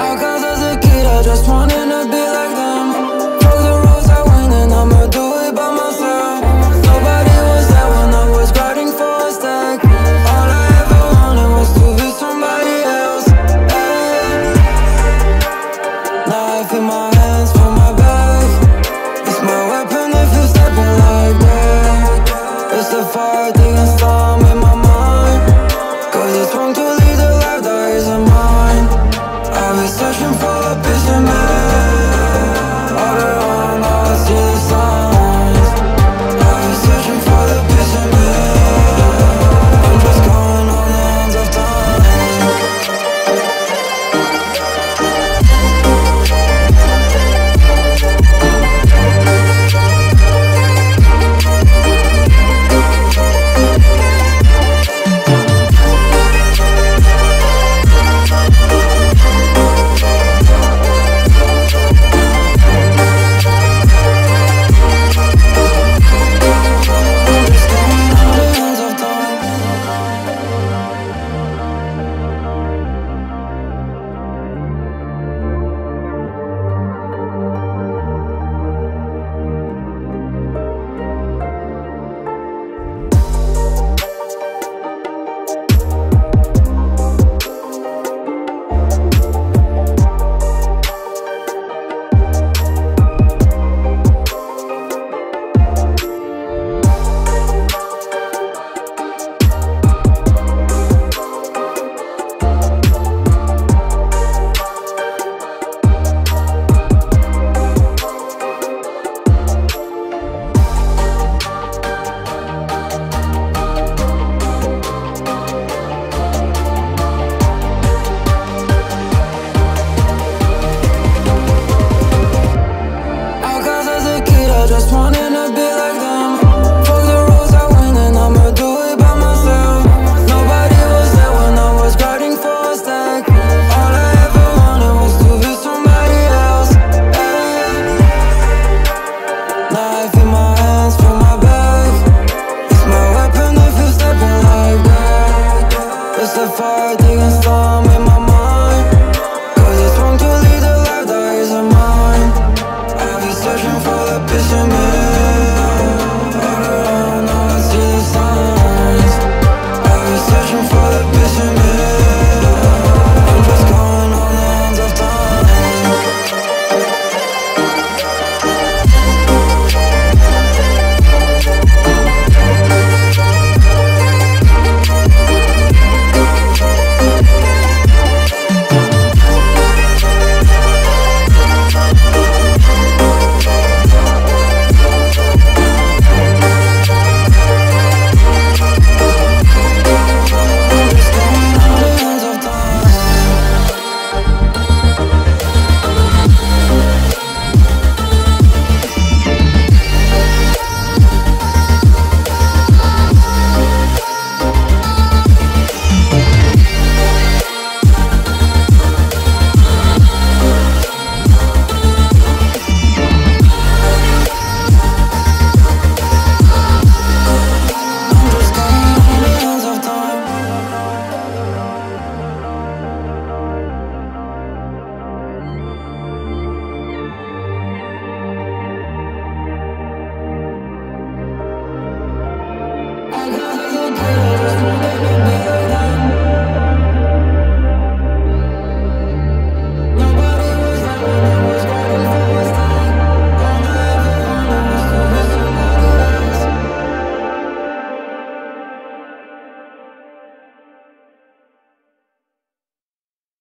I as a kid I just wanted to be life in my